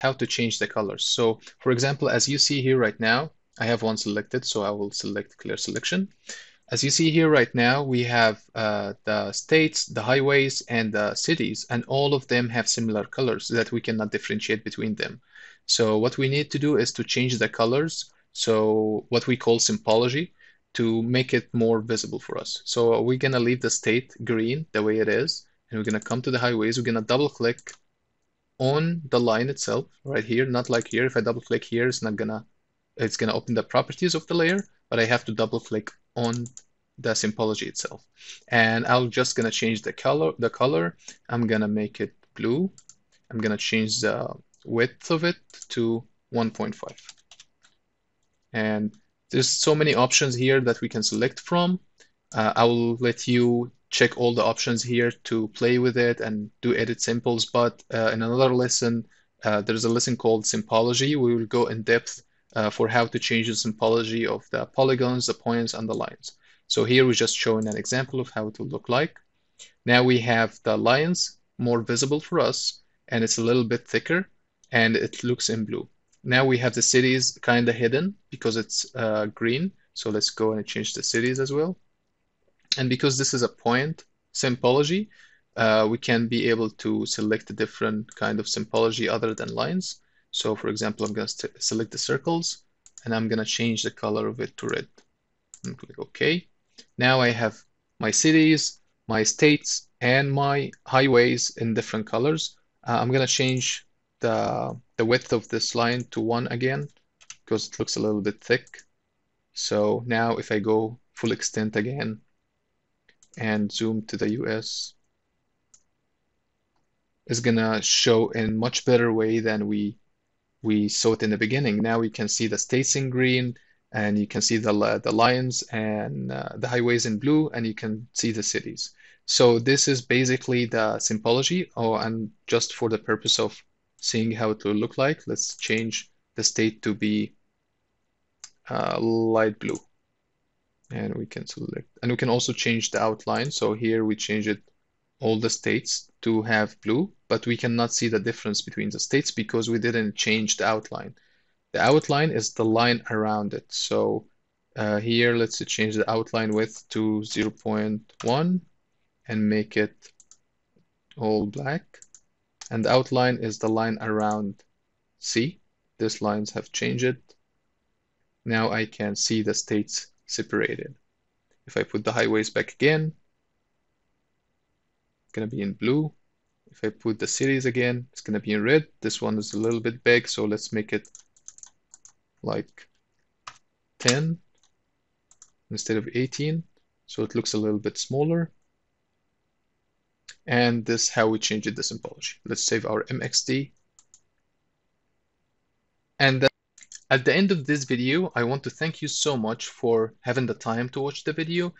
how to change the colors. So for example, as you see here right now, I have one selected, so I will select clear selection. As you see here right now, we have uh, the states, the highways, and the cities, and all of them have similar colors that we cannot differentiate between them. So what we need to do is to change the colors, so what we call symbology, to make it more visible for us. So we're gonna leave the state green the way it is, and we're gonna come to the highways, we're gonna double click on the line itself right here, not like here. If I double click here, it's not gonna, it's gonna open the properties of the layer, but I have to double click on the symbology itself. And I'm just gonna change the color. The color. I'm gonna make it blue. I'm gonna change the width of it to 1.5. And there's so many options here that we can select from. Uh, I will let you check all the options here to play with it and do edit simples. But uh, in another lesson, uh, there's a lesson called symbology. We will go in depth uh, for how to change the symbology of the polygons, the points, and the lines. So here we're just showing an example of how it will look like. Now we have the lines more visible for us, and it's a little bit thicker, and it looks in blue. Now we have the cities kind of hidden because it's uh, green. So let's go and change the cities as well. And because this is a point symbology, uh, we can be able to select a different kind of symbology other than lines. So for example, I'm going to select the circles and I'm going to change the color of it to red and click OK. Now I have my cities, my states, and my highways in different colors. Uh, I'm going to change the, the width of this line to 1 again because it looks a little bit thick. So now if I go full extent again and zoom to the US, it's going to show in much better way than we we saw it in the beginning. Now we can see the states in green, and you can see the the lines and uh, the highways in blue, and you can see the cities. So this is basically the symbology. Oh, and just for the purpose of seeing how it will look like, let's change the state to be uh, light blue. And we can select, and we can also change the outline. So here we change it all the states to have blue, but we cannot see the difference between the states because we didn't change the outline. The outline is the line around it. So uh, here, let's change the outline width to 0.1 and make it all black. And the outline is the line around C. These lines have changed. It now I can see the states separated. If I put the highways back again, it's to be in blue. If I put the cities again, it's to be in red. This one is a little bit big, so let's make it like 10 instead of 18. So it looks a little bit smaller. And this is how we change it the symbology. Let's save our MXD. And at the end of this video, I want to thank you so much for having the time to watch the video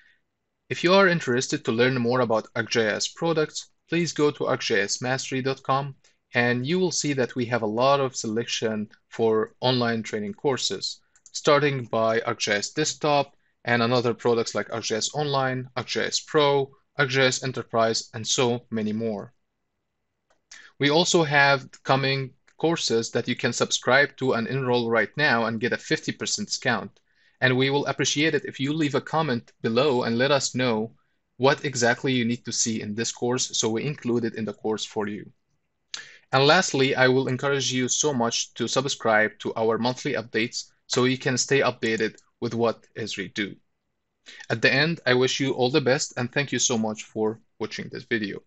if you are interested to learn more about ArcGIS products, please go to arcgismastery.com and you will see that we have a lot of selection for online training courses, starting by ArcGIS Desktop and another products like ArcGIS Online, ArcGIS Pro, ArcGIS Enterprise, and so many more. We also have coming courses that you can subscribe to and enroll right now and get a 50% discount and we will appreciate it if you leave a comment below and let us know what exactly you need to see in this course so we include it in the course for you. And lastly, I will encourage you so much to subscribe to our monthly updates so you can stay updated with what Esri do. At the end, I wish you all the best and thank you so much for watching this video.